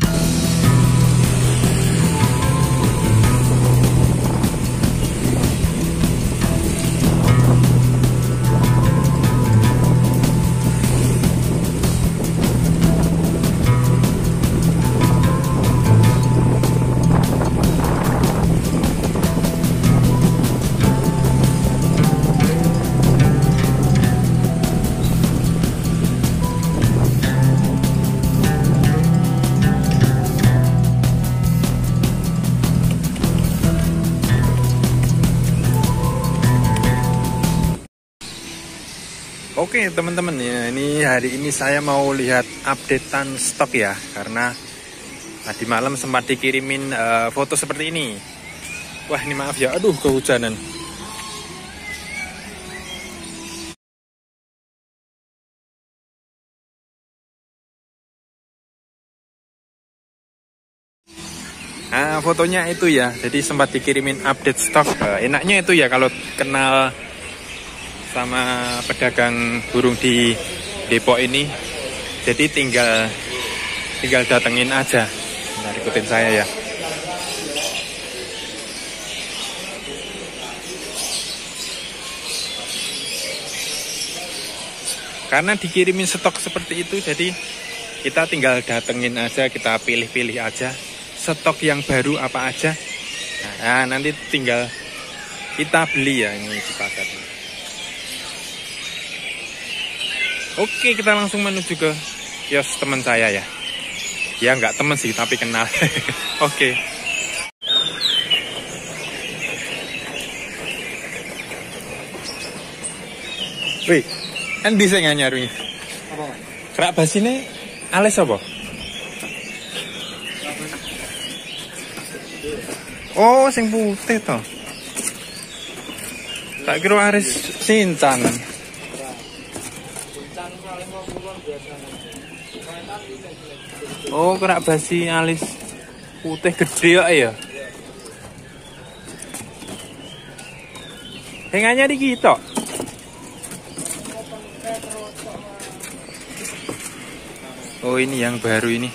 you Oke teman-teman ya ini hari ini saya mau lihat updatean stok ya karena tadi malam sempat dikirimin uh, foto seperti ini. Wah ini maaf ya, aduh kehujanan. Nah fotonya itu ya, jadi sempat dikirimin update stok. Uh, enaknya itu ya kalau kenal sama pedagang burung di Depok ini. Jadi tinggal tinggal datengin aja. Nah, ikutin saya ya. Karena dikirimin stok seperti itu, jadi kita tinggal datengin aja, kita pilih-pilih aja stok yang baru apa aja. Nah, nanti tinggal kita beli ya ini di pasar. Oke, kita langsung menuju ke kios teman saya ya. Ya nggak teman sih, tapi kenal. Oke. Wih, kan bisa nggak nyari? Apa? Kerak basine ales apa? Oh, sing putih toh. Tak kira aris sincan. Oh, kerak basi alis putih gede kok ya. Hengannya di kita. Oh, ini yang baru ini.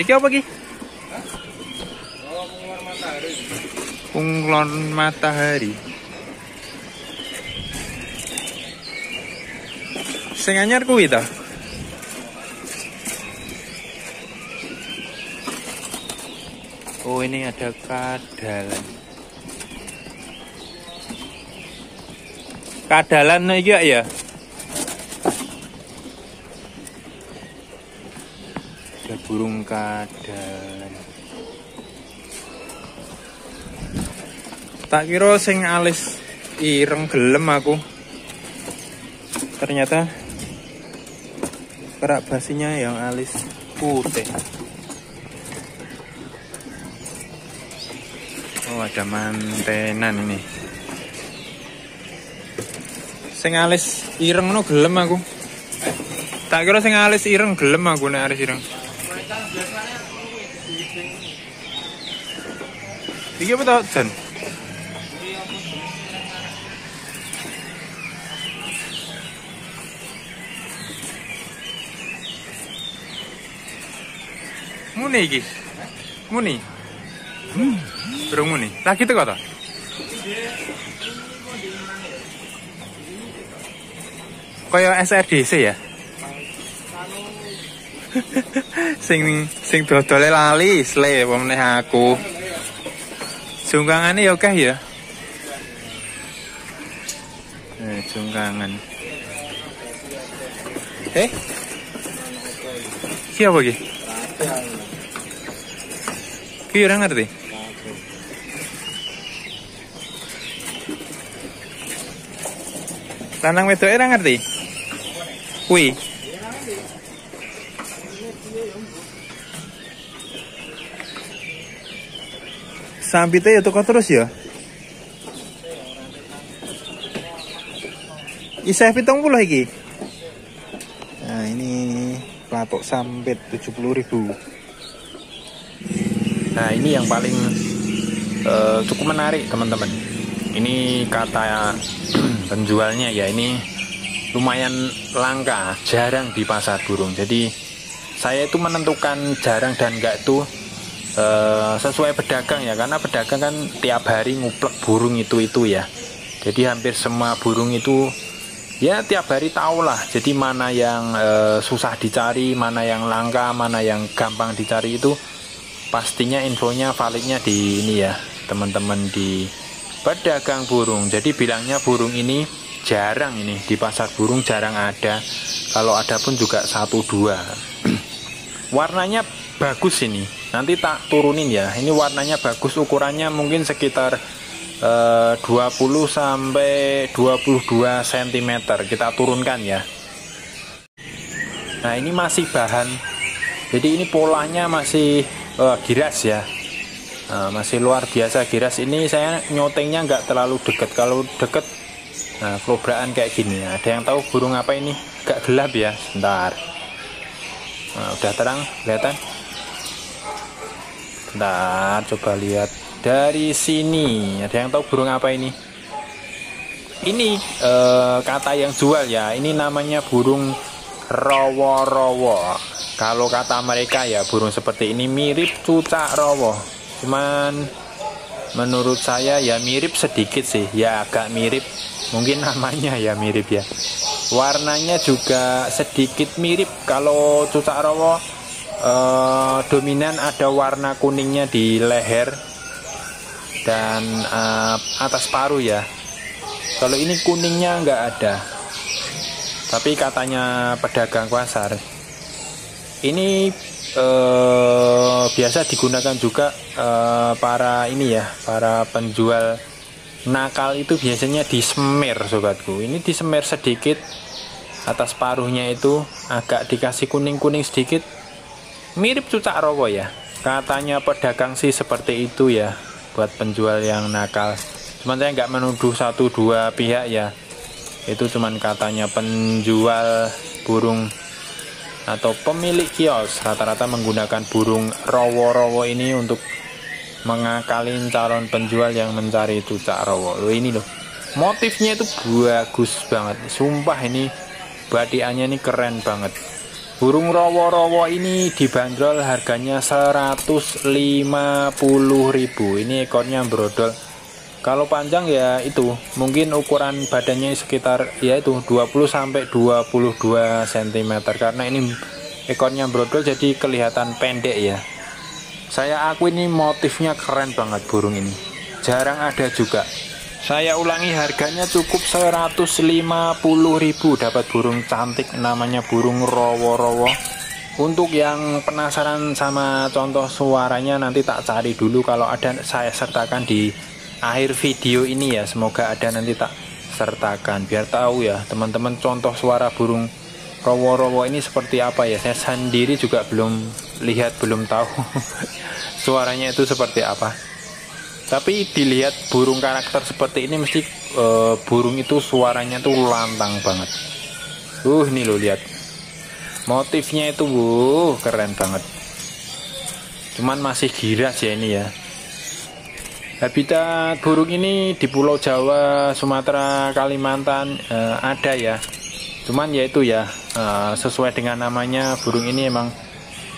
Iki apa ki? Punglon matahari. Sing anyar kuwi ta? Oh ini ada kadalan. Kadalan iki ya? Ada burung kadalan. Tak kira sing alis ireng gelem aku. Ternyata kerak basinya yang alis putih. Oh ada mantenan ini. Sing alis ireng no gelem aku. Tak kira sing alis ireng gelem aku nek alis ireng. Iki apa tau Jan? Muni iki. Muni. Durung muni. Lagi teko to? Kaya SRDC ya? sing sing dodole lali sle meneh aku. Jungkangane ya akeh ya. Eh, jungkangan. Eh? Siapa lagi? Ki ora ngerti. Lanang wedok ora ngerti? Kuwi. Sambite ya toko terus ya? Isih pitung puluh iki. Nah ini patok sambit 70 ribu. Nah ini yang paling uh, cukup menarik teman-teman. Ini kata penjualnya ya ini lumayan langka, jarang di pasar burung. Jadi saya itu menentukan jarang dan enggak itu uh, sesuai pedagang ya karena pedagang kan tiap hari nguplek burung itu itu ya jadi hampir semua burung itu ya tiap hari tahu lah jadi mana yang uh, susah dicari mana yang langka mana yang gampang dicari itu pastinya infonya validnya di ini ya teman-teman di pedagang burung. Jadi bilangnya burung ini jarang ini. Di pasar burung jarang ada. Kalau ada pun juga satu dua. Warnanya bagus ini. Nanti tak turunin ya. Ini warnanya bagus. Ukurannya mungkin sekitar eh, 20 sampai 22 cm kita turunkan ya. Nah ini masih bahan. Jadi ini polanya masih uh, giras ya nah, masih luar biasa. Giras ini saya nyotengnya nggak terlalu deket. Kalau deket nah kelobraan kayak gini. Ada yang tahu burung apa ini? Agak gelap ya? Sebentar. Nah, udah terang kelihatan? Sebentar coba lihat. Dari sini ada yang tahu burung apa ini? Ini eh, kata yang jual ya. Ini namanya burung rowo-rowo kalau kata mereka ya burung seperti ini mirip cucak rowo cuman menurut saya ya mirip sedikit sih. Ya agak mirip. Mungkin namanya ya mirip ya. Warnanya juga sedikit mirip. Kalau cucak rowo eh, dominan ada warna kuningnya di leher dan eh, atas paruh ya. Kalau ini kuningnya nggak ada. Tapi katanya pedagang pasar ini eh, biasa digunakan juga eh, para ini ya para penjual nakal itu biasanya disemir sobatku. Ini disemir sedikit atas paruhnya itu agak dikasih kuning-kuning sedikit. Mirip cucak rowo ya katanya pedagang sih seperti itu ya buat penjual yang nakal. Cuman saya nggak menuduh satu dua pihak ya itu cuman katanya penjual burung atau pemilik kios rata-rata menggunakan burung rowo-rowo ini untuk mengakalin calon penjual yang mencari cucak rowo. Lo ini loh. Motifnya itu bagus banget. Sumpah ini badiannya ini keren banget. Burung rowo-rowo ini dibanderol harganya 150.000 ini ekornya brodol kalau panjang ya itu mungkin ukuran badannya sekitar ya itu 20 sampai 22 cm karena ini ekornya brodol jadi kelihatan pendek ya. Saya aku ini motifnya keren banget burung ini. Jarang ada juga. Saya ulangi harganya cukup 150.000 dapat burung cantik namanya burung rowo-rowo. Untuk yang penasaran sama contoh suaranya nanti tak cari dulu. Kalau ada saya sertakan di akhir video ini ya semoga ada nanti tak sertakan. Biar tahu ya teman-teman contoh suara burung rowo-rowo ini seperti apa ya. Saya sendiri juga belum lihat belum tahu suaranya itu seperti apa. Tapi dilihat burung karakter seperti ini mesti uh, burung itu suaranya tuh lantang banget. Uh ini lo lihat. Motifnya itu uh keren banget. Cuman masih giras ya ini ya habitat burung ini di Pulau Jawa, Sumatera, Kalimantan uh, ada ya. Cuman ya itu ya uh, sesuai dengan namanya burung ini emang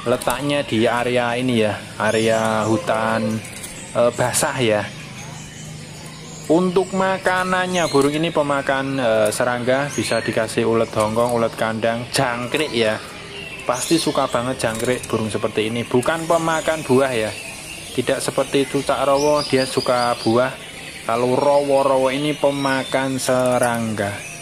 letaknya di area ini ya, area hutan uh, basah ya. Untuk makanannya burung ini pemakan uh, serangga bisa dikasih ulet hongkong, ulet kandang, jangkrik ya. Pasti suka banget jangkrik burung seperti ini. Bukan pemakan buah ya tidak seperti cucak rowo. Dia suka buah. Kalau rowo-rowo ini pemakan serangga